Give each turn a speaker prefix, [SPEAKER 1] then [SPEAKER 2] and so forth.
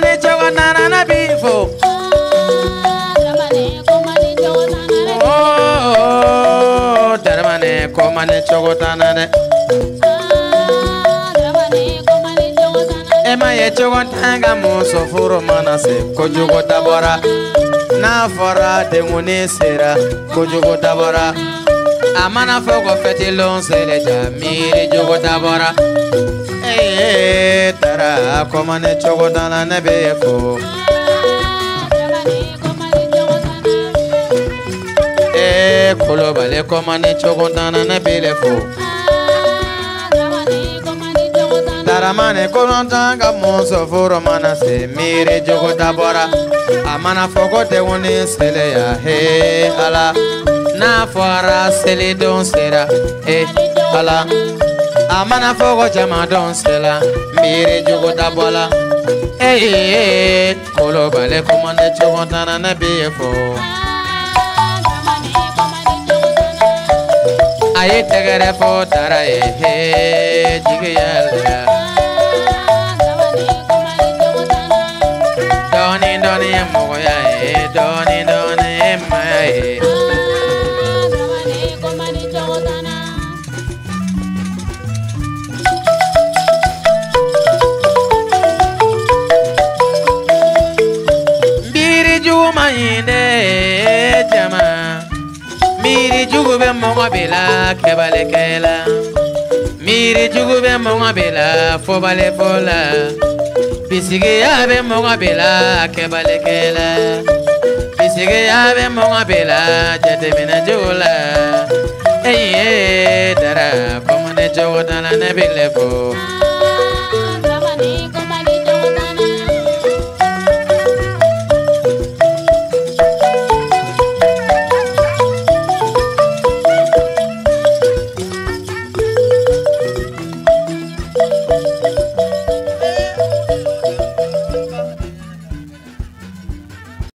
[SPEAKER 1] ni cogo tana ne b'i fo Oh, darama ni koma ni cogo tana dɛ e ye cogo tan ka muso furu mana se dabɔra n'a sera a mana fɔ ko fɛtilon jogo dabɔra ee tara kɔma ni cogo tana ne bɛ fo ee kolobale kɔma ni cogo tana ne bɛ fo taramani kɔnɔntan ka muso furu mana se miiri jogo dabɔra a mana fɔ ko denkunin sele ya he ala. N'a fɔra selidon sera he ala a mana fɔ ko jamadenw sela miiri jogo dabɔla ee kolobale kɔma ni cogo tana ne bɛ fo. a ye tɛgɛrɛ fɔ tara ye jigiya la kuma inde jama miiri jugu bɛ mɔgɔ bila kɛbalekɛ la miiri jugu bɛ mɔgɔ bila fɔbalefɔ la bisigiya bɛ mɔgɔ bila kɛbalekɛ la bisigiya bɛ mɔgɔ bila jateminɛjugu la eyi ye dara kɔmɔnɛ cogo dala ne bɛ lɛ fo.